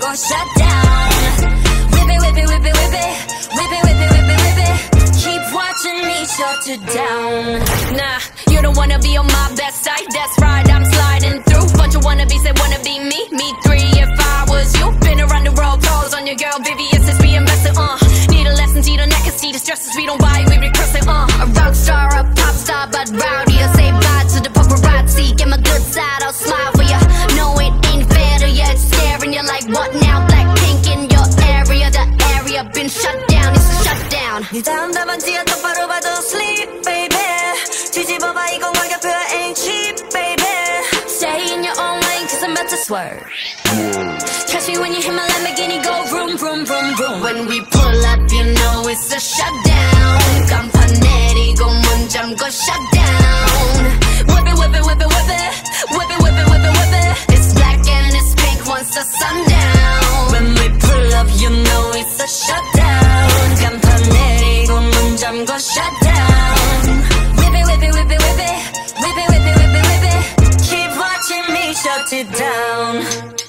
Go shut down. Whip it, whip it, whip it, whip it. Whip it, whip it, whip it, whip it. Keep watching me shut it down. Nah, you don't wanna be on my best side. That's right, I'm sliding through. Bunch of wannabes that wanna be me. Me three if I was you. Been around the world, calls on your girl, Vivian since being invested, uh. Need a lesson, see the neck see the stresses we don't buy, we regress it, uh. A rock star, a pop star, but rowdy. 네 다음 답안지가 똑바로 봐도 sleep baby 뒤집어봐 이건 가격표야 ain't cheap baby Stay in your own lane cause I'm about to swerve Catch me when you hit my Lamborghini go vroom vroom vroom vroom When we pull up you know it's a shutdown 간판 내리고 문 잠궈 shutdown Whip it whip it whip it whip it Whip it whip it whip it whip it It's black and it's pink once the sundown shut down. Whip it, whip it, whip it, whip it. Whip it, whip it, whip it, whip it. Keep watching me shut it down.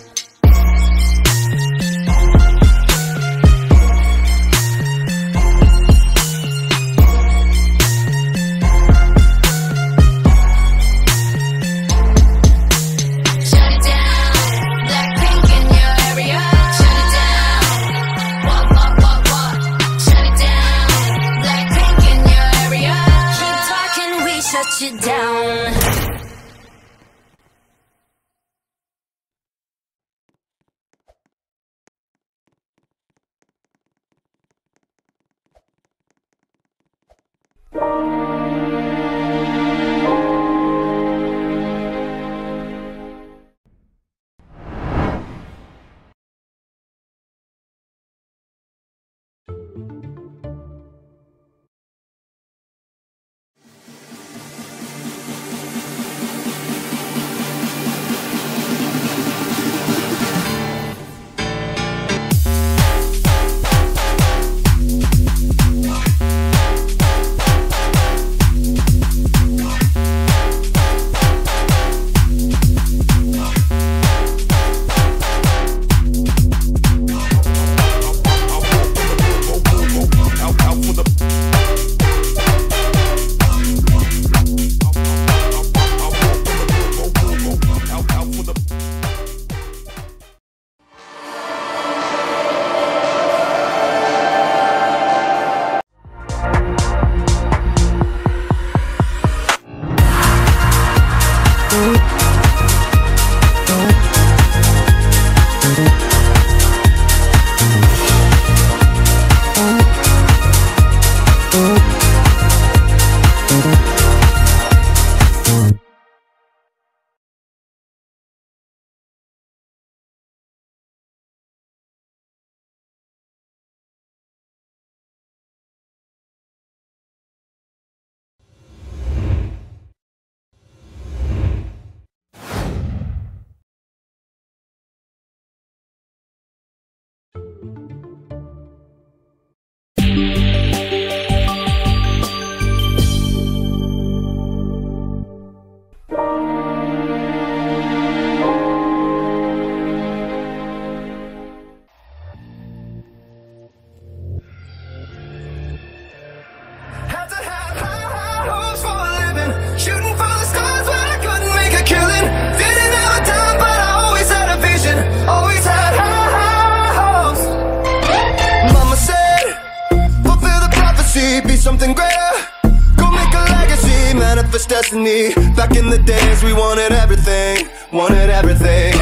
Destiny. Back in the days, we wanted everything, wanted everything.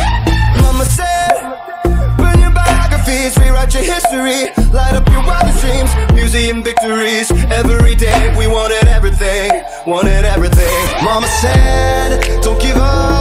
Mama said, burn your biographies, rewrite your history, light up your wildest dreams, museum victories. Every day, we wanted everything, wanted everything. Mama said, don't give up,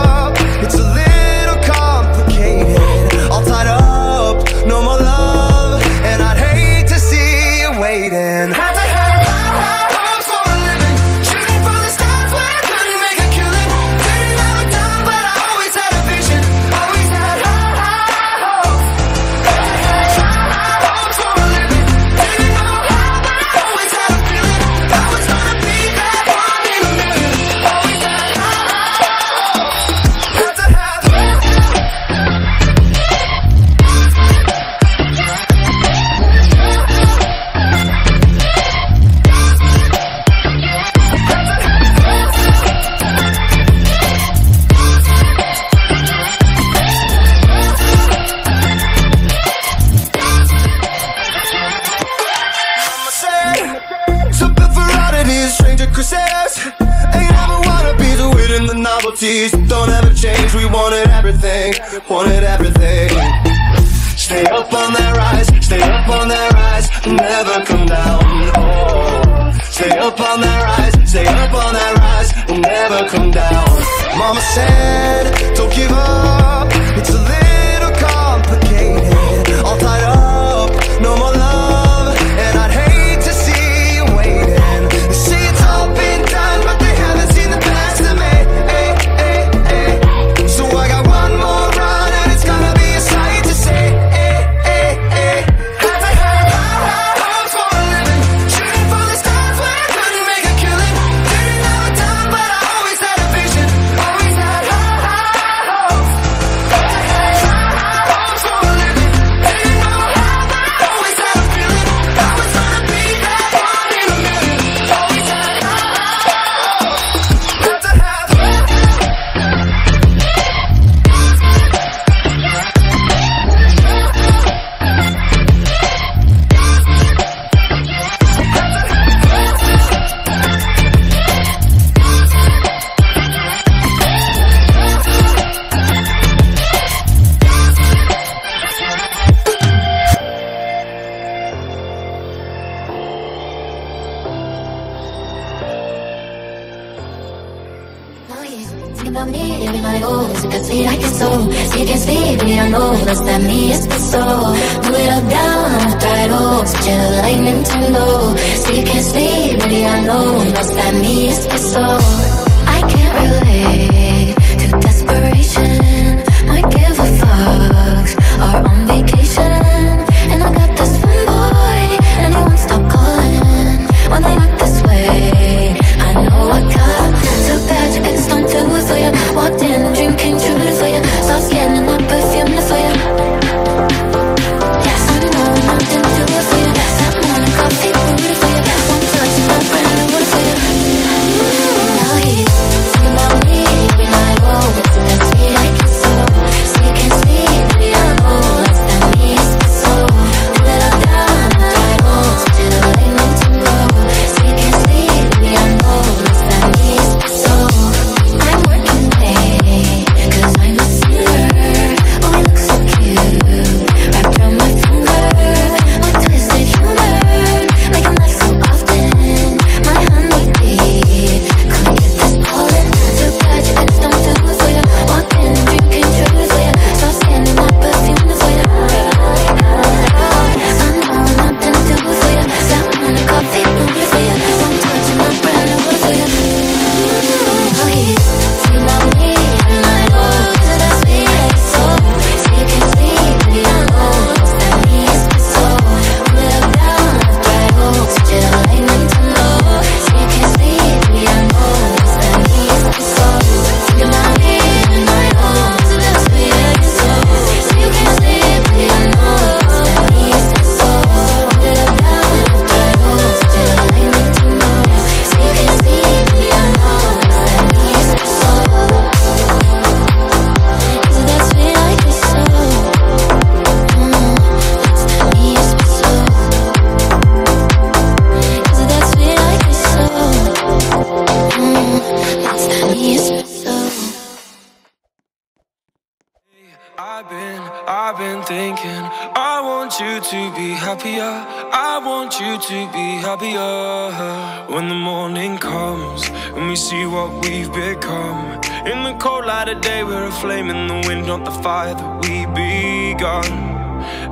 flame in the wind, not the fire that we begun.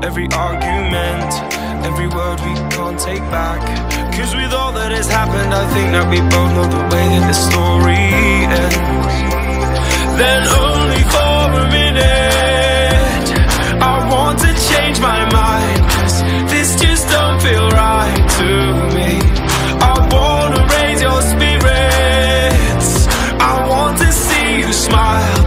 Every argument, every word we can't take back. Cause with all that has happened, I think that we both know the way that the story ends. Then only for a minute I want to change my mind. Cause this just don't feel right to me. I wanna raise your spirits. I want to see you smile.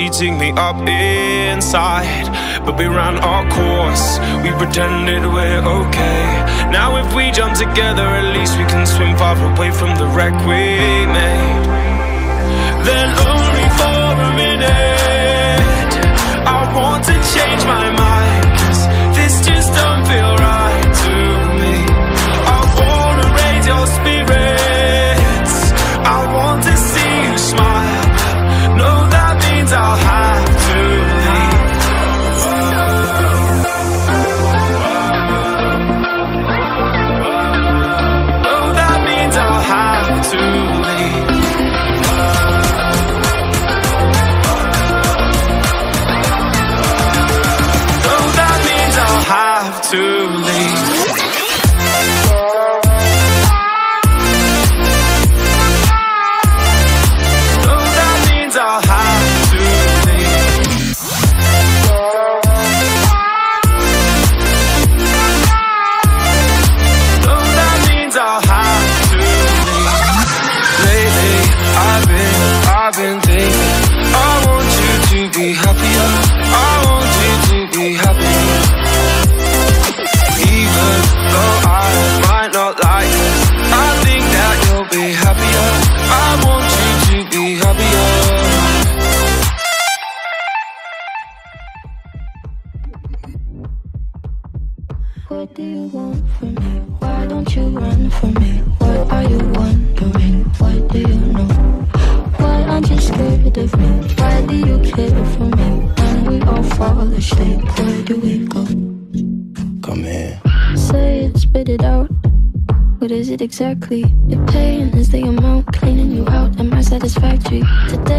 eating me up inside. But we ran our course, we pretended we're okay. Now, if we jump together, at least we can swim far away from the wreck we made. Why don't you run from me? What are you wondering? What do you know? Why are you scared of me? Why do you care for me? When we all fall asleep, where do we go? Come here. Say it, spit it out. What is it exactly? Your pain is the amount cleaning you out. Am I satisfactory? Today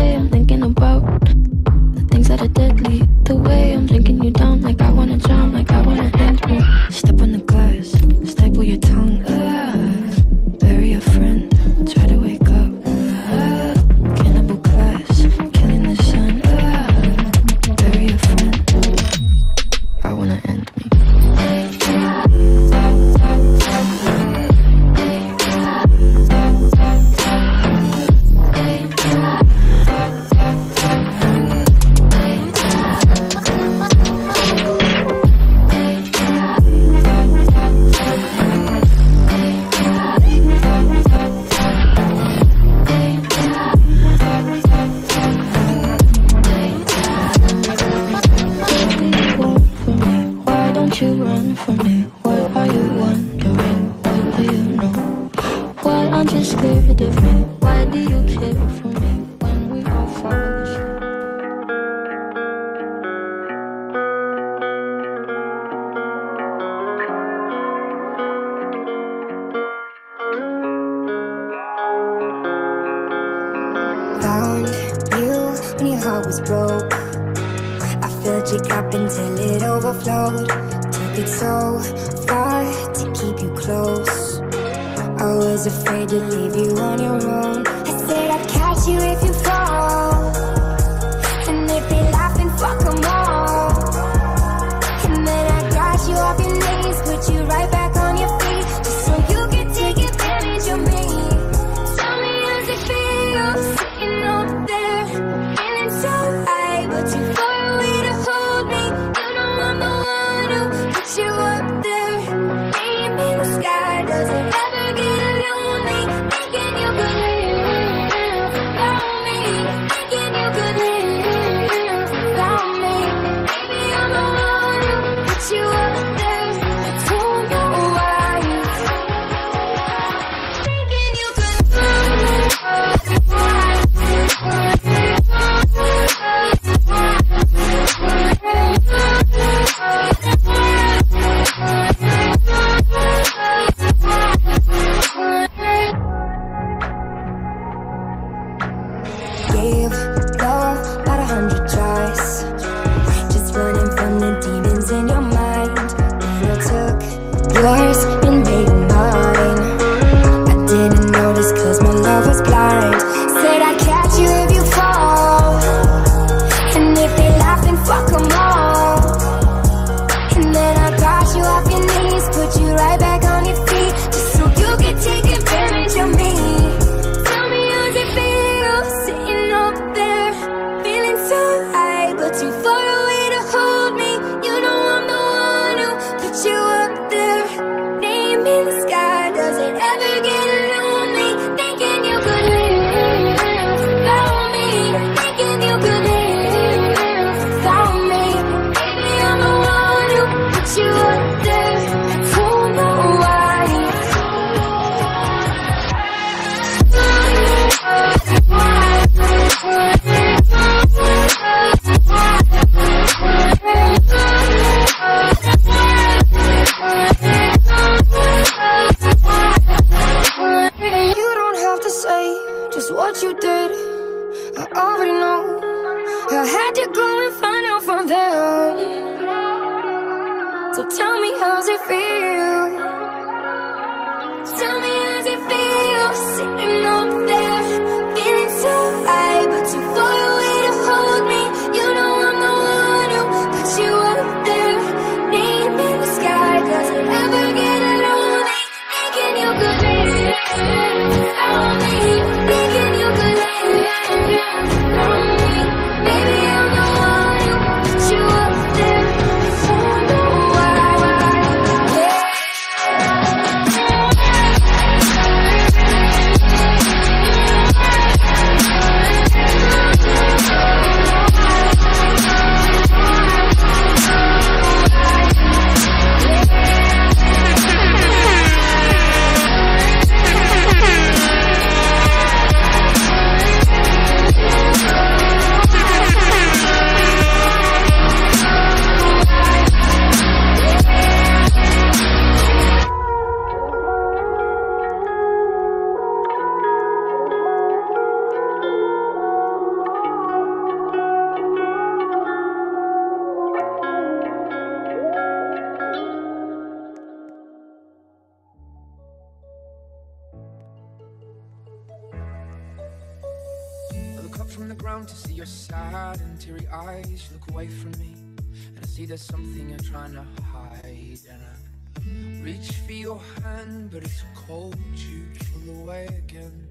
to hide And I reach for your hand But it's cold, you pull away again.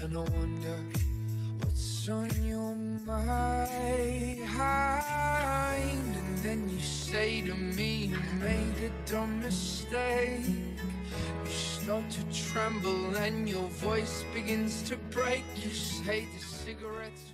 And I wonder what's on your mind. And then you say to me you made a dumb mistake. You start to tremble and your voice begins to break. You say the cigarettes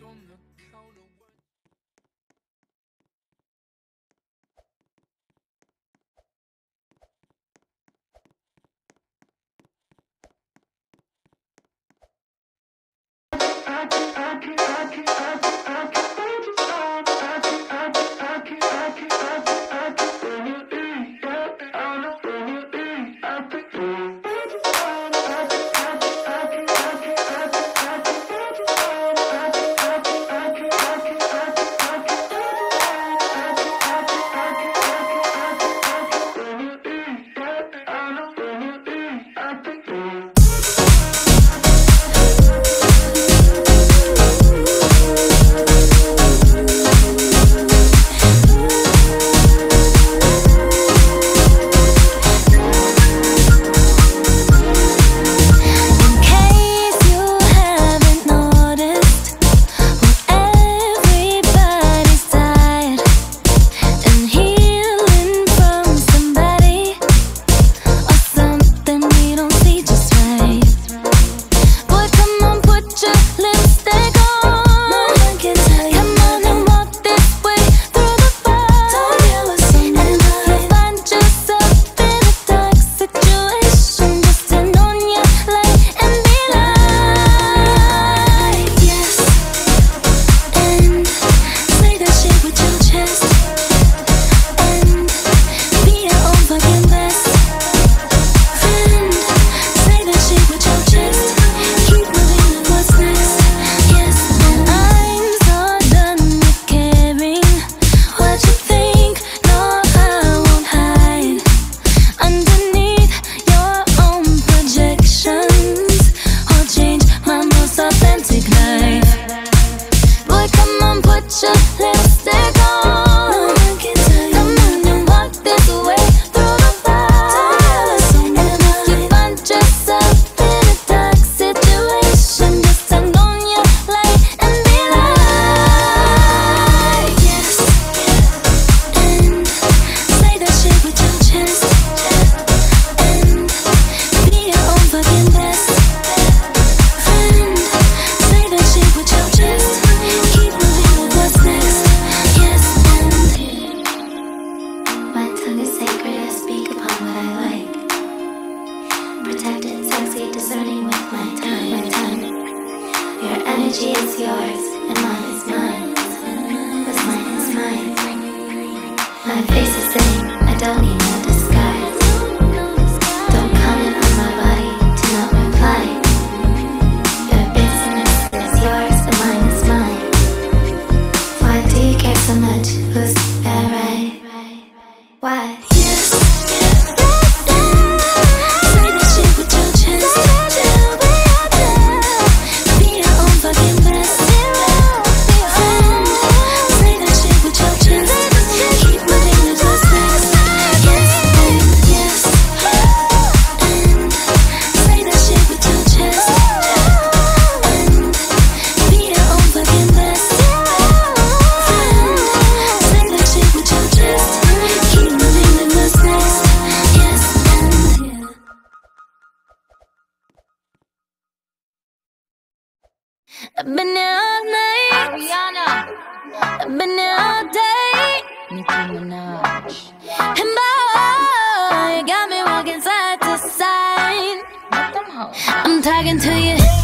Nicki Minaj. And boy, you got me walking side to side. Let them hoes. I'm talking to you.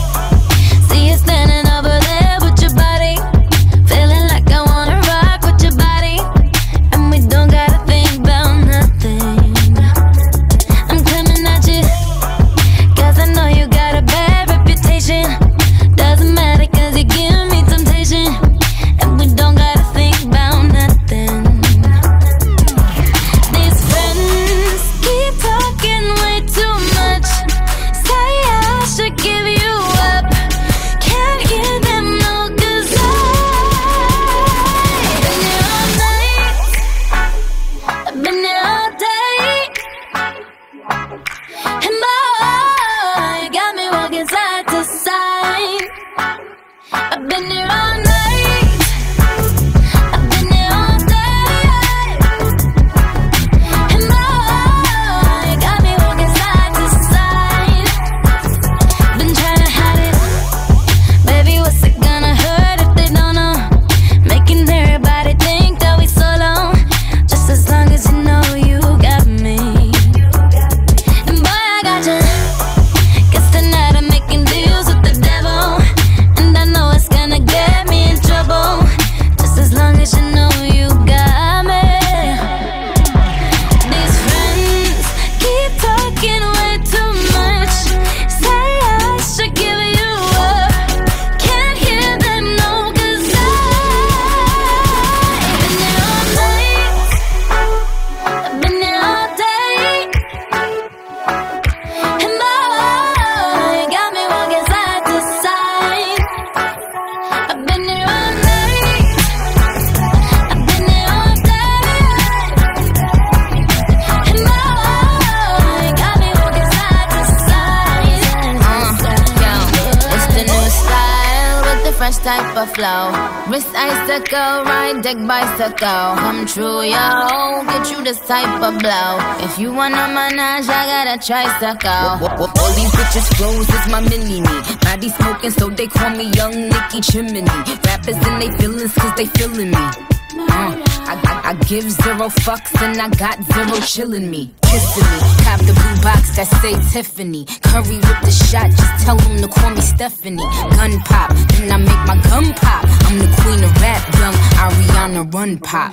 Bicycle. Come true, yo. Get you this type of blow. If you wanna manage, I gotta a tricycle. All these bitches flows is my mini me. Body smoking, so they call me Young Nicky Chimney. Rappers in they feelings, cause they feeling me. Uh, I, I, I give zero fucks and I got zero chillin' me. Kissing me. Cop the blue box that say Tiffany. Curry with the shot, just tell them to call me Stephanie. Gun pop, I make my gun pop. I'm the queen of rap, young Ariana Run Pop.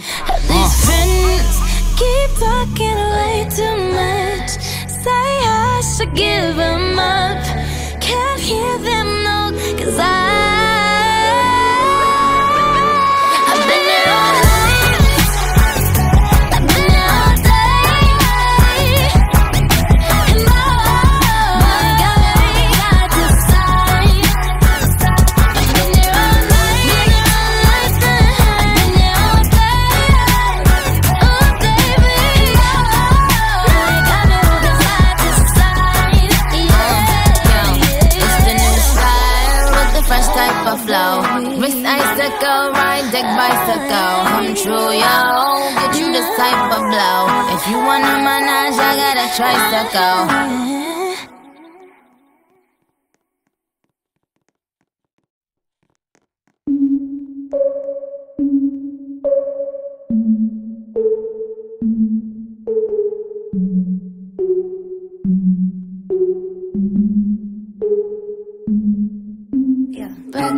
These uh. friends keep talking way too much. Say I should give them up. Can't hear them no, 'cause I. yo. Get you this type of blow. If you wanna manage, I got a tricycle.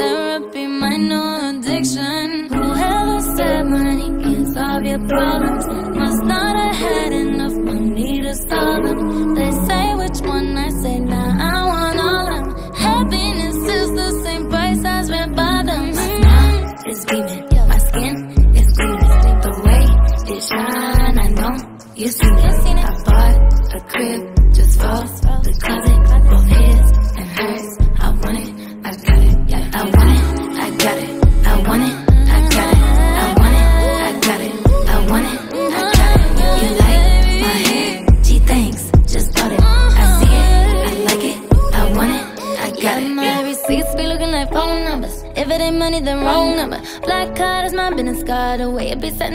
therapy, my new addiction. Whoever said money can solve your problems.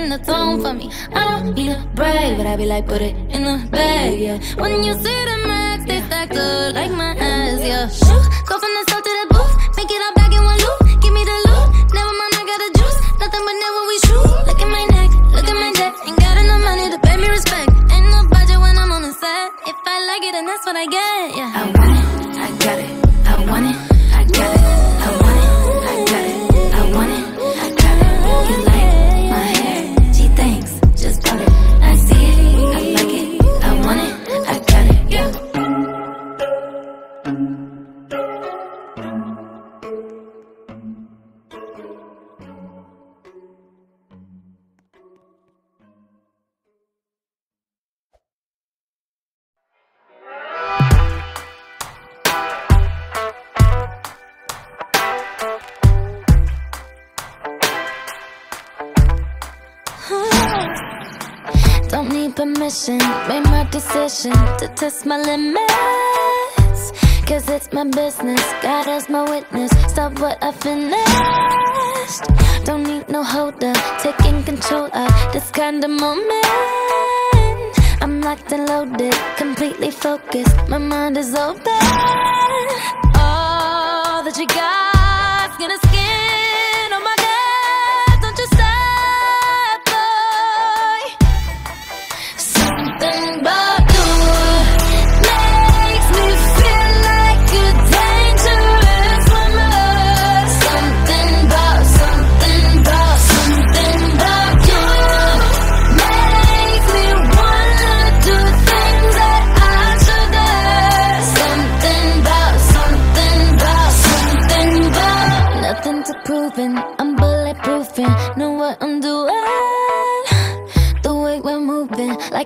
the tone for me. I don't need a break, but I be like, put it in the bag, yeah. When you see the max, they stack up like my ass, yeah. Go mission Made my decision to test my limits. Cause it's my business, God is my witness. Stop what I finished. Don't need no holder, taking control of this kind of moment. I'm locked and loaded, completely focused. My mind is open. All that you got.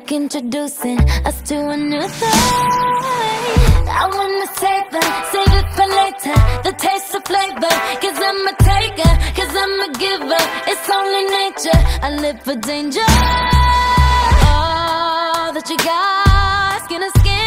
like introducing us to a new thing. I wanna savor, save it for later. The taste of flavor, cause I'm a taker Cause I'm a giver, it's only nature I live for danger. All that you got, skin to skin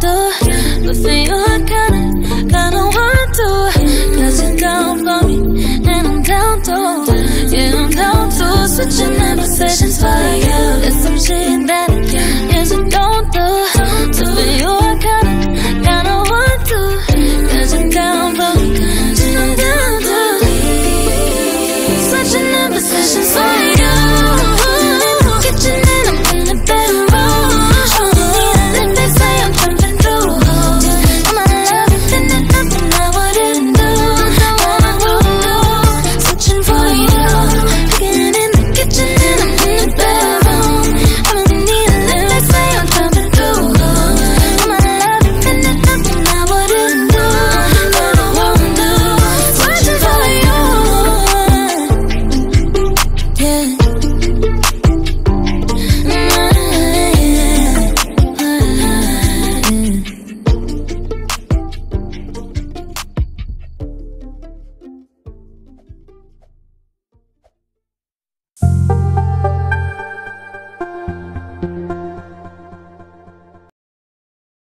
do But for you I kinda, kinda want to Cause you're down for me And I'm down too Yeah, I'm down to Switching conversations for you.